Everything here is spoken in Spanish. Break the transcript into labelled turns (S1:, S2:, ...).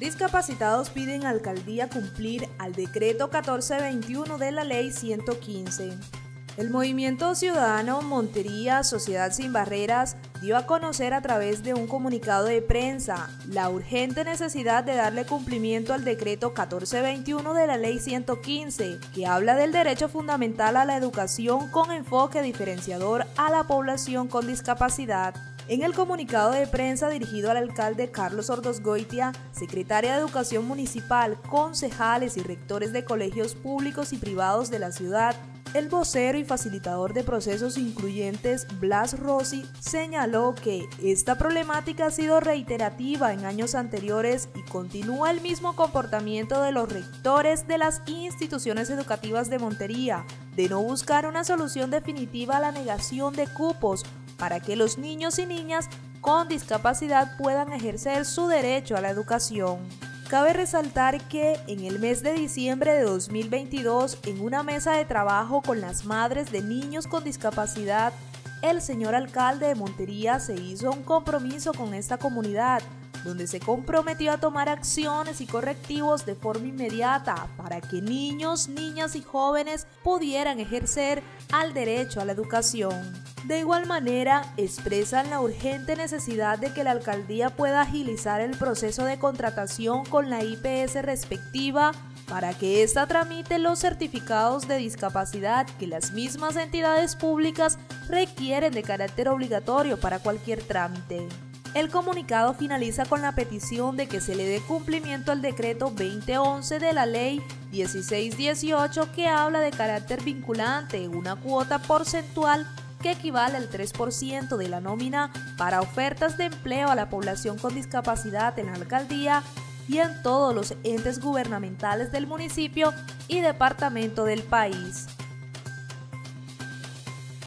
S1: Discapacitados piden a alcaldía cumplir al decreto 1421 de la ley 115. El movimiento ciudadano Montería Sociedad Sin Barreras dio a conocer a través de un comunicado de prensa la urgente necesidad de darle cumplimiento al decreto 1421 de la ley 115, que habla del derecho fundamental a la educación con enfoque diferenciador a la población con discapacidad. En el comunicado de prensa dirigido al alcalde Carlos Ordosgoitia, secretaria de Educación Municipal, concejales y rectores de colegios públicos y privados de la ciudad, el vocero y facilitador de procesos incluyentes Blas Rossi señaló que esta problemática ha sido reiterativa en años anteriores y continúa el mismo comportamiento de los rectores de las instituciones educativas de Montería, de no buscar una solución definitiva a la negación de cupos para que los niños y niñas con discapacidad puedan ejercer su derecho a la educación. Cabe resaltar que en el mes de diciembre de 2022, en una mesa de trabajo con las madres de niños con discapacidad, el señor alcalde de Montería se hizo un compromiso con esta comunidad donde se comprometió a tomar acciones y correctivos de forma inmediata para que niños, niñas y jóvenes pudieran ejercer al derecho a la educación. De igual manera, expresan la urgente necesidad de que la alcaldía pueda agilizar el proceso de contratación con la IPS respectiva para que ésta tramite los certificados de discapacidad que las mismas entidades públicas requieren de carácter obligatorio para cualquier trámite. El comunicado finaliza con la petición de que se le dé cumplimiento al decreto 2011 de la ley 1618 que habla de carácter vinculante, una cuota porcentual que equivale al 3% de la nómina para ofertas de empleo a la población con discapacidad en la alcaldía y en todos los entes gubernamentales del municipio y departamento del país.